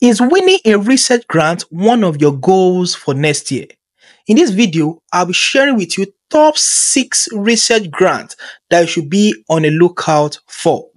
Is winning a research grant one of your goals for next year? In this video, I'll be sharing with you top 6 research grants that you should be on a lookout for.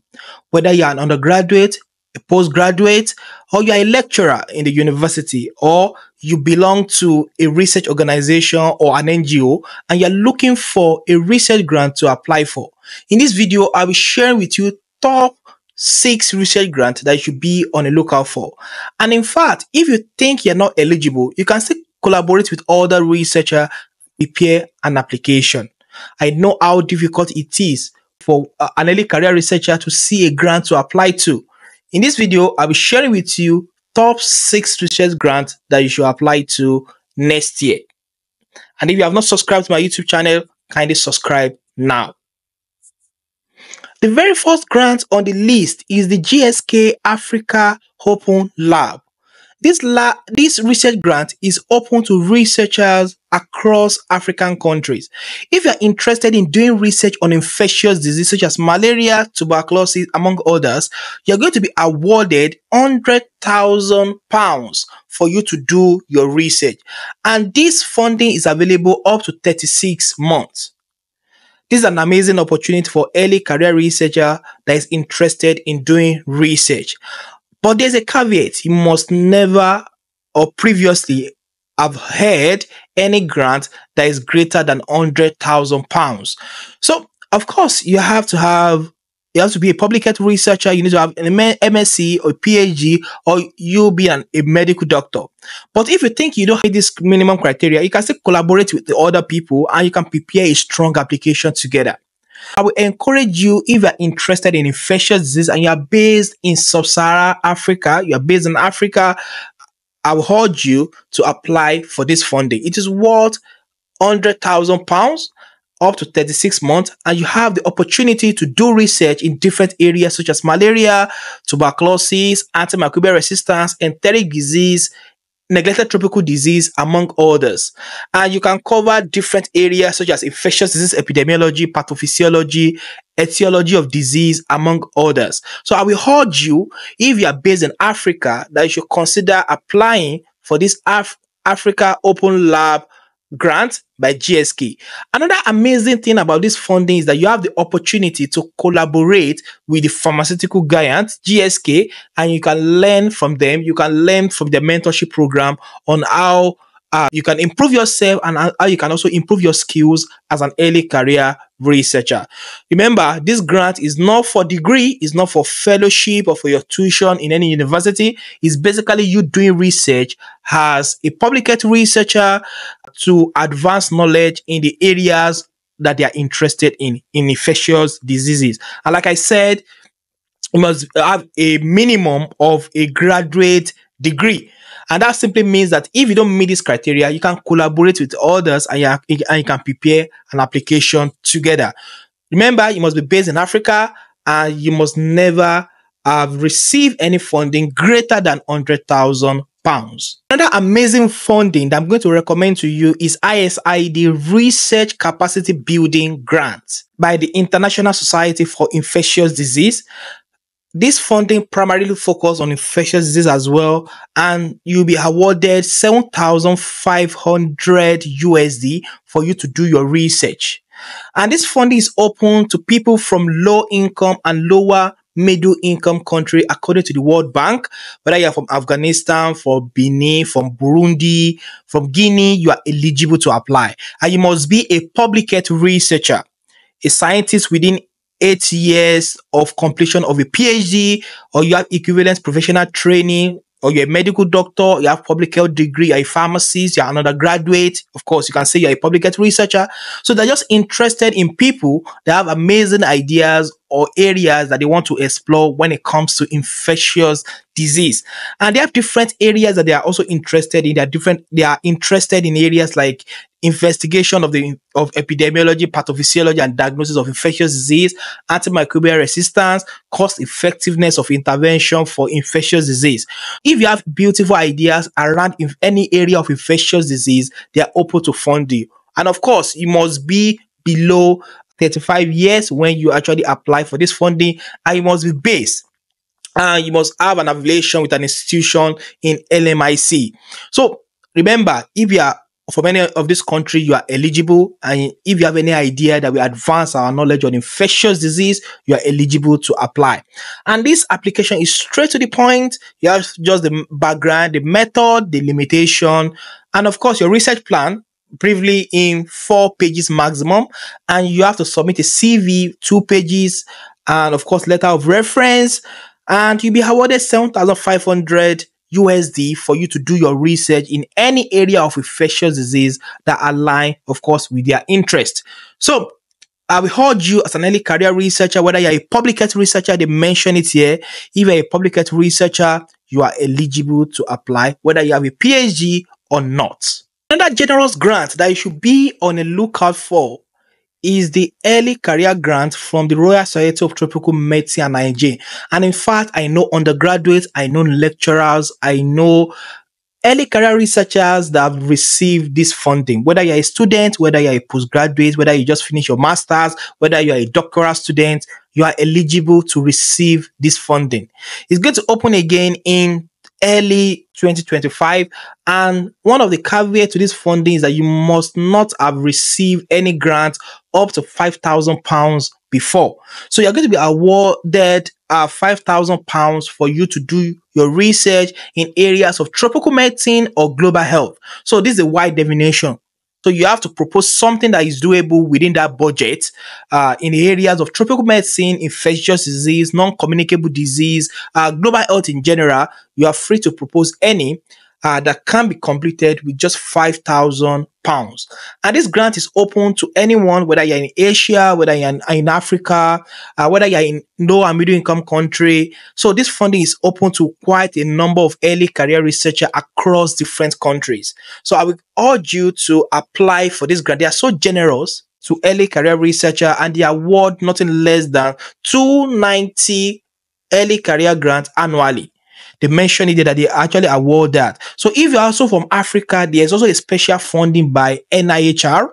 Whether you're an undergraduate, a postgraduate, or you're a lecturer in the university, or you belong to a research organization or an NGO, and you're looking for a research grant to apply for. In this video, I'll be sharing with you top six research grants that you should be on a lookout for. And in fact, if you think you're not eligible, you can still collaborate with other researchers, prepare an application. I know how difficult it is for uh, an early career researcher to see a grant to apply to. In this video, I'll be sharing with you top six research grants that you should apply to next year. And if you have not subscribed to my YouTube channel, kindly subscribe now. The very first grant on the list is the GSK Africa Open Lab. This, lab, this research grant is open to researchers across African countries. If you're interested in doing research on infectious diseases such as malaria, tuberculosis, among others, you're going to be awarded 100,000 pounds for you to do your research. And this funding is available up to 36 months. This is an amazing opportunity for early career researcher that is interested in doing research. But there's a caveat. You must never or previously have had any grant that is greater than 100,000 pounds. So, of course, you have to have you have to be a public health researcher. You need to have an MSc or PhD, or you'll be an, a medical doctor. But if you think you don't have this minimum criteria, you can still collaborate with the other people and you can prepare a strong application together. I will encourage you if you're interested in infectious disease and you're based in sub-Saharan Africa, you're based in Africa, I will urge you to apply for this funding. It is worth 100,000 pounds up to 36 months and you have the opportunity to do research in different areas such as malaria, tuberculosis, antimicrobial resistance, enteric disease, neglected tropical disease, among others. And you can cover different areas such as infectious disease epidemiology, pathophysiology, etiology of disease, among others. So I will urge you, if you are based in Africa, that you should consider applying for this Af Africa Open Lab grant by GSK. Another amazing thing about this funding is that you have the opportunity to collaborate with the pharmaceutical giant GSK, and you can learn from them. You can learn from their mentorship program on how uh, you can improve yourself and how you can also improve your skills as an early career researcher. Remember, this grant is not for degree, it's not for fellowship or for your tuition in any university. It's basically you doing research as a public health researcher to advance knowledge in the areas that they are interested in, in infectious diseases. And like I said, you must have a minimum of a graduate degree. And that simply means that if you don't meet this criteria, you can collaborate with others and you, and you can prepare an application together. Remember, you must be based in Africa and you must never have received any funding greater than 100,000 pounds. Another amazing funding that I'm going to recommend to you is ISID Research Capacity Building Grant by the International Society for Infectious Disease. This funding primarily focuses on infectious disease as well, and you'll be awarded 7,500 USD for you to do your research. And this funding is open to people from low income and lower middle income country according to the World Bank. Whether you're from Afghanistan, from Benin, from Burundi, from Guinea, you are eligible to apply. And you must be a public health researcher, a scientist within eight years of completion of a PhD, or you have equivalent professional training, or you're a medical doctor, you have public health degree, you're a pharmacist, you're an undergraduate. Of course, you can say you're a public health researcher. So they're just interested in people that have amazing ideas or areas that they want to explore when it comes to infectious disease. And they have different areas that they are also interested in. They are different, they are interested in areas like investigation of the of epidemiology, pathophysiology, and diagnosis of infectious disease, antimicrobial resistance, cost effectiveness of intervention for infectious disease. If you have beautiful ideas around any area of infectious disease, they are open to fund you. And of course, you must be below 35 years when you actually apply for this funding and must be based and you must have an affiliation with an institution in LMIC. So remember, if you are from any of this country, you are eligible. And if you have any idea that we advance our knowledge on infectious disease, you are eligible to apply. And this application is straight to the point. You have just the background, the method, the limitation, and of course, your research plan briefly in four pages maximum. And you have to submit a CV, two pages, and of course, letter of reference. And you'll be awarded 7,500 USD for you to do your research in any area of infectious disease that align, of course, with their interest. So I will hold you as an early career researcher, whether you're a public health researcher, they mention it here. If you're a public health researcher, you are eligible to apply, whether you have a PhD or not. Another generous grant that you should be on a lookout for is the early career grant from the Royal Society of Tropical Medicine and Hygiene. And in fact, I know undergraduates, I know lecturers, I know early career researchers that have received this funding, whether you're a student, whether you're a postgraduate, whether you just finished your master's, whether you're a doctoral student, you are eligible to receive this funding. It's going to open again in early 2025. And one of the caveats to this funding is that you must not have received any grant up to 5,000 pounds before. So you're going to be awarded uh, 5,000 pounds for you to do your research in areas of tropical medicine or global health. So this is a wide definition. So you have to propose something that is doable within that budget uh, in the areas of tropical medicine, infectious disease, non-communicable disease, uh, global health in general. You are free to propose any uh, that can be completed with just 5,000 pounds. And this grant is open to anyone, whether you're in Asia, whether you're in, in Africa, uh, whether you're in low and middle income country. So this funding is open to quite a number of early career researchers across different countries. So I would urge you to apply for this grant. They are so generous to early career researcher and they award nothing less than 290 early career grants annually they mentioned it that they actually award that. So if you're also from Africa, there's also a special funding by NIHR.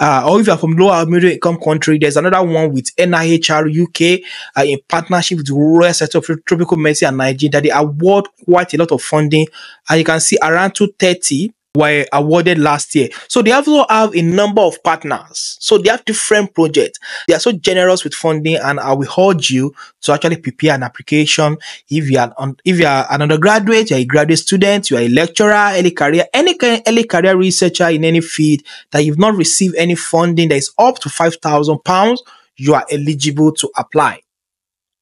Uh, or if you're from lower middle income country, there's another one with NIHR UK uh, in partnership with the Royal Center of Tropical Medicine and Hygiene that they award quite a lot of funding. And you can see around 230 were awarded last year. So they also have a number of partners. So they have different projects. They are so generous with funding and I will urge you to actually prepare an application. If you are, on, if you are an undergraduate, you're a graduate student, you are a lecturer, early career, any kind early career researcher in any field that you've not received any funding that is up to 5,000 pounds, you are eligible to apply.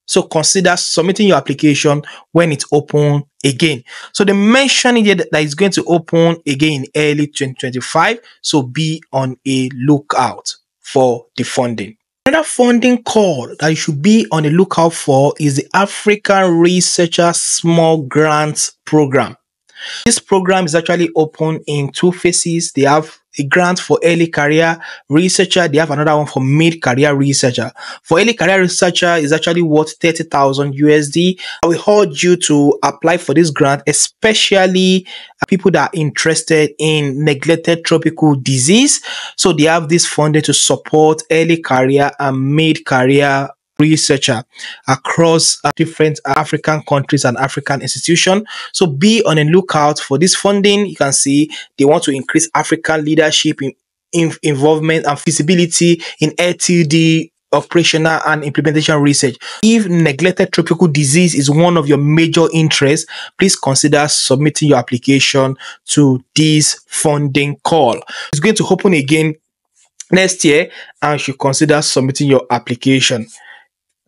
So consider submitting your application when it's open again. So they mentioned it that it's going to open again in early 2025. So be on a lookout for the funding. Another funding call that you should be on the lookout for is the African Researcher Small Grants Program. This program is actually open in two phases. They have a grant for early career researcher. They have another one for mid career researcher. For early career researcher is actually worth 30,000 USD. I will urge you to apply for this grant, especially uh, people that are interested in neglected tropical disease. So they have this funding to support early career and mid career researcher across uh, different African countries and African institutions. So be on a lookout for this funding. You can see they want to increase African leadership in, in involvement and feasibility in NTD operational and implementation research. If neglected tropical disease is one of your major interests, please consider submitting your application to this funding call. It's going to open again next year and you should consider submitting your application.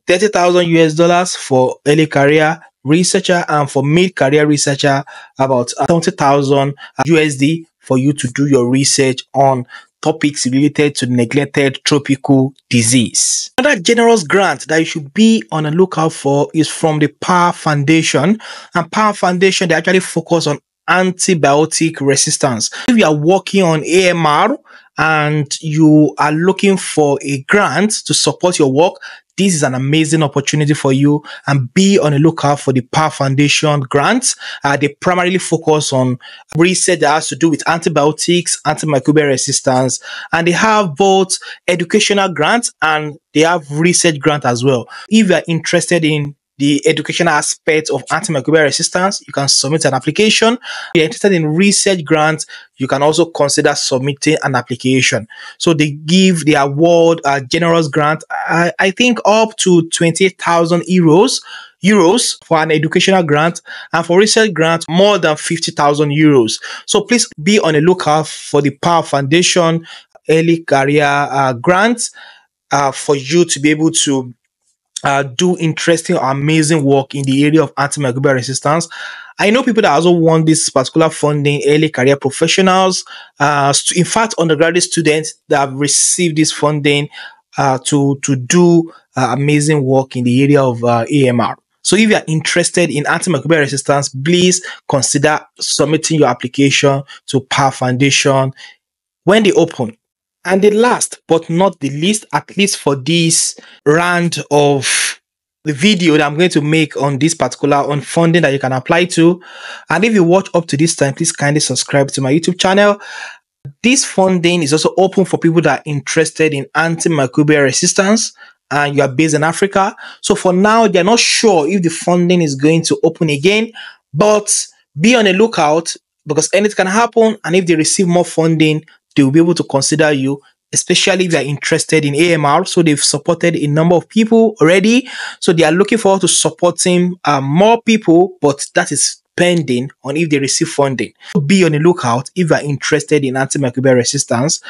30,000 US dollars for early career researcher and for mid career researcher about 70,000 USD for you to do your research on topics related to neglected tropical disease. Another generous grant that you should be on a lookout for is from the Power Foundation. And Power Foundation, they actually focus on antibiotic resistance. If you are working on AMR and you are looking for a grant to support your work, this is an amazing opportunity for you and be on the lookout for the Power Foundation grants. Uh, they primarily focus on research that has to do with antibiotics, antimicrobial resistance, and they have both educational grants and they have research grant as well. If you are interested in the educational aspect of antimicrobial resistance, you can submit an application. If you're interested in research grants, you can also consider submitting an application. So they give the award a generous grant, I, I think up to 28,000 euros euros for an educational grant and for research grant more than 50,000 euros. So please be on the lookout for the Power Foundation early career uh, grants uh, for you to be able to uh, do interesting or amazing work in the area of antimicrobial resistance. I know people that also want this particular funding, early career professionals, uh, in fact, undergraduate students that have received this funding uh, to, to do uh, amazing work in the area of uh, AMR. So if you are interested in antimicrobial resistance, please consider submitting your application to Power Foundation when they open. And the last but not the least, at least for this round of the video that I'm going to make on this particular on funding that you can apply to. And if you watch up to this time, please kindly subscribe to my YouTube channel. This funding is also open for people that are interested in antimicrobial resistance and you are based in Africa. So for now, they're not sure if the funding is going to open again, but be on the lookout because anything can happen. And if they receive more funding, they will be able to consider you, especially if they're interested in AMR. So they've supported a number of people already. So they are looking forward to supporting uh, more people, but that is pending on if they receive funding. So Be on the lookout if you are interested in antimicrobial resistance.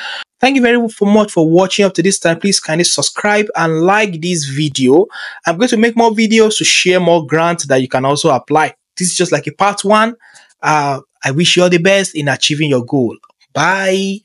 Thank you very much for watching up to this time. Please kindly subscribe and like this video. I'm going to make more videos to share more grants that you can also apply. This is just like a part one. Uh, I wish you all the best in achieving your goal. Bye.